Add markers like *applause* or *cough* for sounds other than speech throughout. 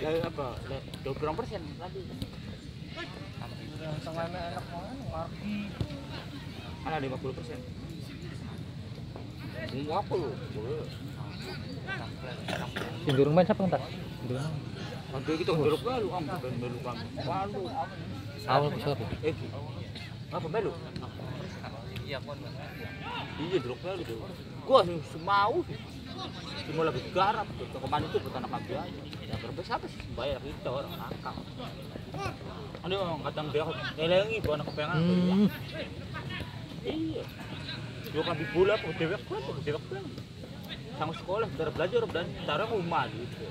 Ya, apa? Dua berapa persen tadi? Tengah enak mana? Marki. Ada 50 persen. Enggak apa lu? Durung main siapa ntar? Durung. Nanti kita. Awal ke siapa? Eh, apa belok? Iya kon. Iya. Gua semau. Cuma lagi garap tuh. Ke ke mana itu petani kambing aja. Ya berbes apa sih? Bayar kita orang nakal. Ada orang kadang dia ngelengi buat anak kepengen. Hmm. Iya. Dua kambing bola, apa dewek apa dewek pulang. Sang sekolah, cara belajar dan cara rumah gitu.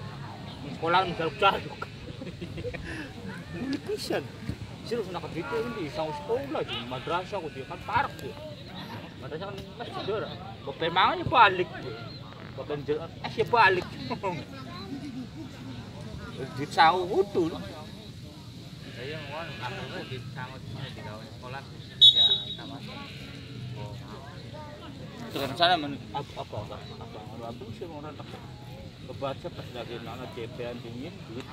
Sekolah jaluk. Ini pisan. Lu nak itu ini sang sekolah di madrasah aku dia kan park dia. Madrasah kan masih saudara. Bapak balik dia. Bapak jalan, eh balik. *laughs* Di sawo utul. Saya mau aku di di kawan sekolah ya sama. Sekarang sana men apa apa apa abang sih orang tak kebaca pas lagi mana cepean dingin duit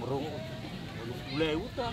merungu lalu mulai utah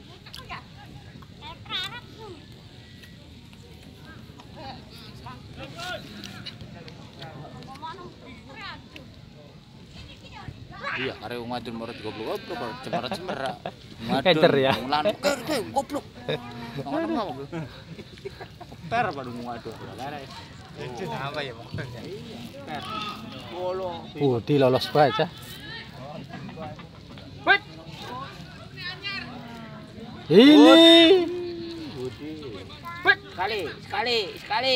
puluh goblok, cemara cemara. Eder ya. Mulan, kayak kayak goblok. Nggak nggak goblok. Per pada muat itu, Itu apa ya maksudnya? Per. Bolong. Putih lolos baca. Bet. Ini. Bet. Sekali, sekali, sekali.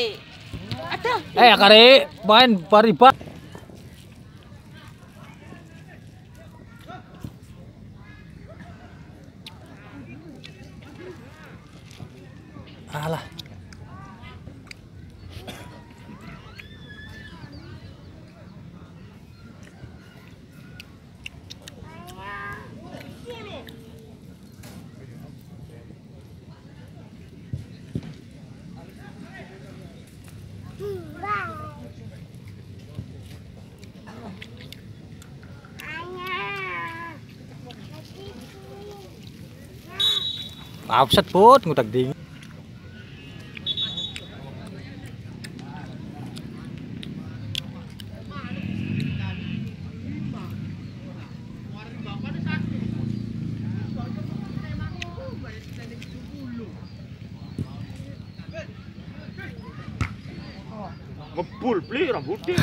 Ada. Eh, kare main paribat. Alah. Baksat po, ngunit agding. Ngepul, beli đi.